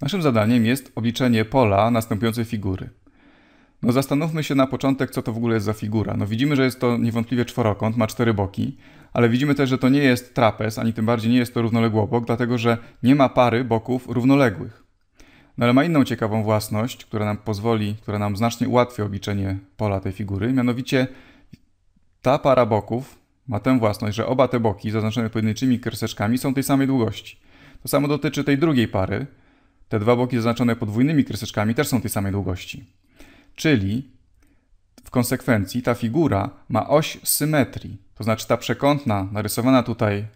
Naszym zadaniem jest obliczenie pola następującej figury. No zastanówmy się na początek, co to w ogóle jest za figura. No widzimy, że jest to niewątpliwie czworokąt, ma cztery boki, ale widzimy też, że to nie jest trapez, ani tym bardziej nie jest to równoległobok, dlatego że nie ma pary boków równoległych. No ale ma inną ciekawą własność, która nam pozwoli, która nam znacznie ułatwi obliczenie pola tej figury, mianowicie ta para boków ma tę własność, że oba te boki zaznaczone pojedynczymi kreseczkami są tej samej długości. To samo dotyczy tej drugiej pary. Te dwa boki zaznaczone podwójnymi kreseczkami też są tej samej długości. Czyli w konsekwencji ta figura ma oś symetrii. To znaczy ta przekątna, narysowana tutaj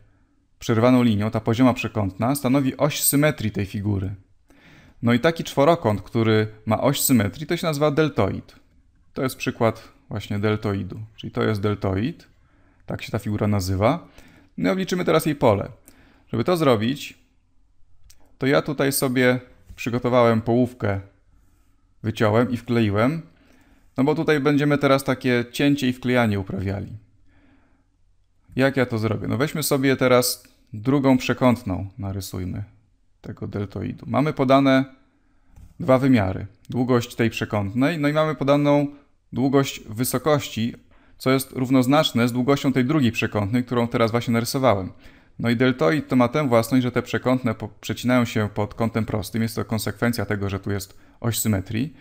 przerwaną linią, ta pozioma przekątna, stanowi oś symetrii tej figury. No i taki czworokąt, który ma oś symetrii, to się nazywa deltoid. To jest przykład właśnie deltoidu. Czyli to jest deltoid, tak się ta figura nazywa. No i obliczymy teraz jej pole. Żeby to zrobić, to ja tutaj sobie przygotowałem połówkę, wyciąłem i wkleiłem, no bo tutaj będziemy teraz takie cięcie i wklejanie uprawiali. Jak ja to zrobię? No weźmy sobie teraz drugą przekątną, narysujmy tego deltoidu. Mamy podane dwa wymiary. Długość tej przekątnej, no i mamy podaną długość wysokości, co jest równoznaczne z długością tej drugiej przekątnej, którą teraz właśnie narysowałem. No i deltoid to ma tę własność, że te przekątne przecinają się pod kątem prostym. Jest to konsekwencja tego, że tu jest oś symetrii.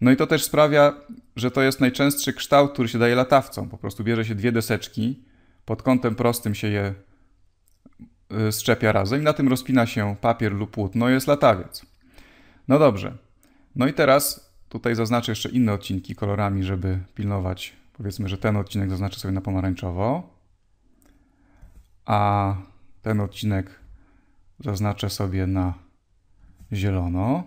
No i to też sprawia, że to jest najczęstszy kształt, który się daje latawcom. Po prostu bierze się dwie deseczki, pod kątem prostym się je y, szczepia razem i na tym rozpina się papier lub płótno, jest latawiec. No dobrze. No i teraz tutaj zaznaczę jeszcze inne odcinki kolorami, żeby pilnować. Powiedzmy, że ten odcinek zaznaczę sobie na pomarańczowo, a ten odcinek zaznaczę sobie na zielono.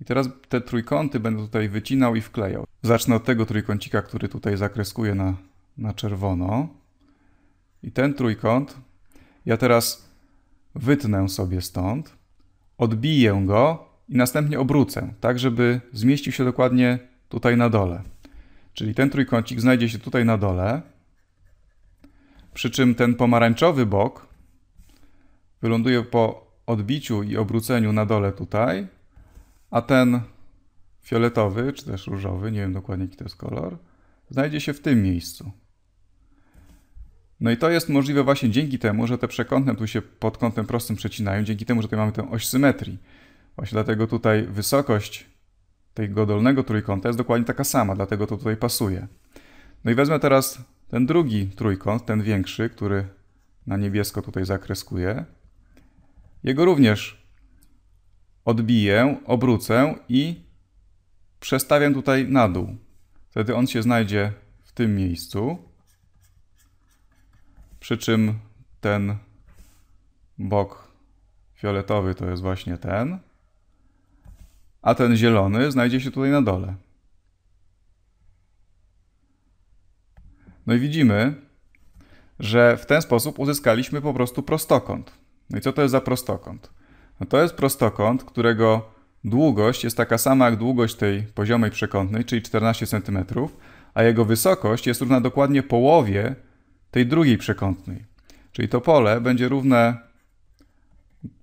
I teraz te trójkąty będę tutaj wycinał i wklejał. Zacznę od tego trójkącika, który tutaj zakreskuję na, na czerwono. I ten trójkąt ja teraz wytnę sobie stąd, odbiję go i następnie obrócę, tak żeby zmieścił się dokładnie tutaj na dole. Czyli ten trójkącik znajdzie się tutaj na dole, przy czym ten pomarańczowy bok wyląduje po odbiciu i obróceniu na dole tutaj, a ten fioletowy, czy też różowy, nie wiem dokładnie jaki to jest kolor, znajdzie się w tym miejscu. No i to jest możliwe właśnie dzięki temu, że te przekątne tu się pod kątem prostym przecinają, dzięki temu, że tutaj mamy tę oś symetrii. Właśnie dlatego tutaj wysokość tego dolnego trójkąta jest dokładnie taka sama, dlatego to tutaj pasuje. No i wezmę teraz ten drugi trójkąt, ten większy, który na niebiesko tutaj zakreskuję. Jego również odbiję, obrócę i przestawiam tutaj na dół. Wtedy on się znajdzie w tym miejscu. Przy czym ten bok fioletowy to jest właśnie ten, a ten zielony znajdzie się tutaj na dole. No i widzimy, że w ten sposób uzyskaliśmy po prostu prostokąt. No i co to jest za prostokąt? No to jest prostokąt, którego długość jest taka sama jak długość tej poziomej przekątnej, czyli 14 cm, a jego wysokość jest równa dokładnie połowie tej drugiej przekątnej. Czyli to pole będzie równe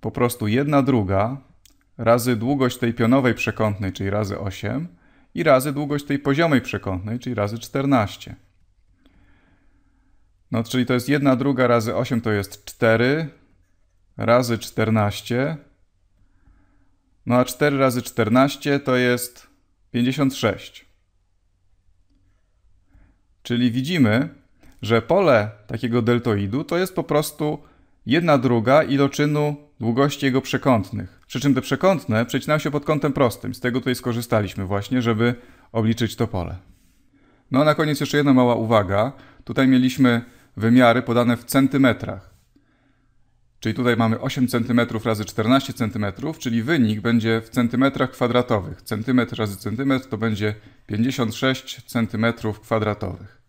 po prostu 1 druga razy długość tej pionowej przekątnej, czyli razy 8 i razy długość tej poziomej przekątnej, czyli razy 14. No, czyli to jest 1 druga razy 8 to jest 4 razy 14. No a 4 razy 14 to jest 56. Czyli widzimy, że pole takiego deltoidu to jest po prostu 1 druga iloczynu długości jego przekątnych. Przy czym te przekątne przecinają się pod kątem prostym. Z tego tutaj skorzystaliśmy właśnie, żeby obliczyć to pole. No a na koniec jeszcze jedna mała uwaga. Tutaj mieliśmy wymiary podane w centymetrach. Czyli tutaj mamy 8 cm razy 14 cm, czyli wynik będzie w centymetrach kwadratowych. Centymetr razy centymetr to będzie 56 cm kwadratowych.